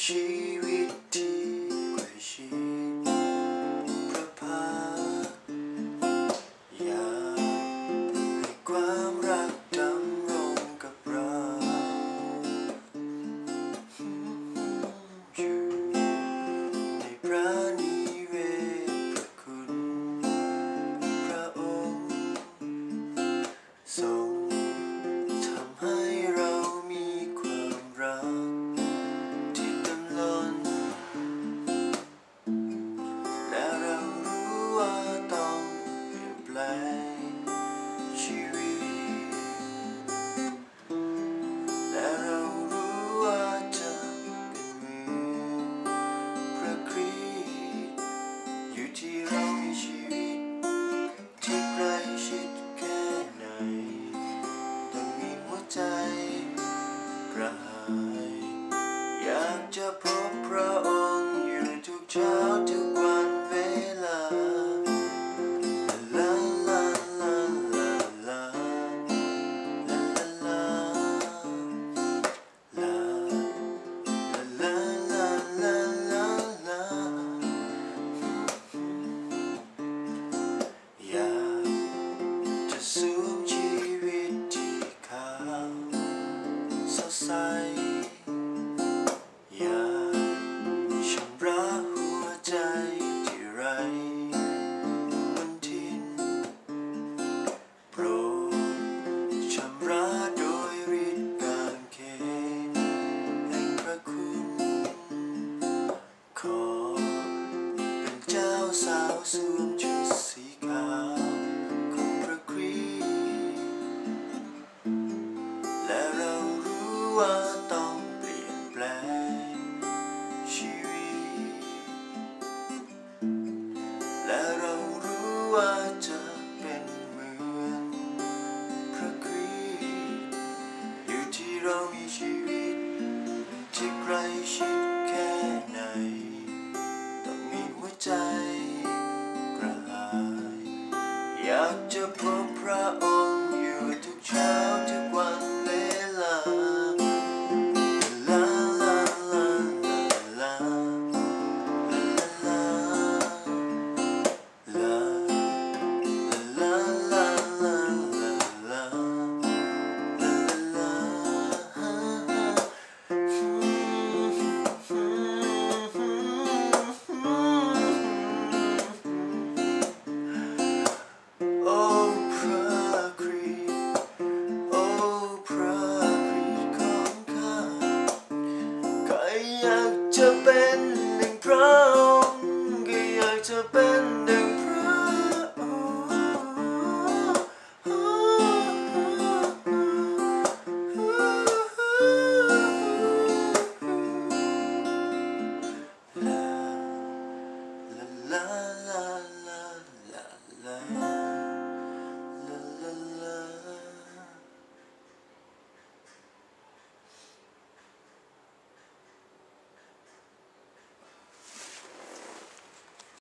she side ชิดแค่ไหน ต้องมีหัวใจกระหาย อยากจะพบพระองค์ to bed.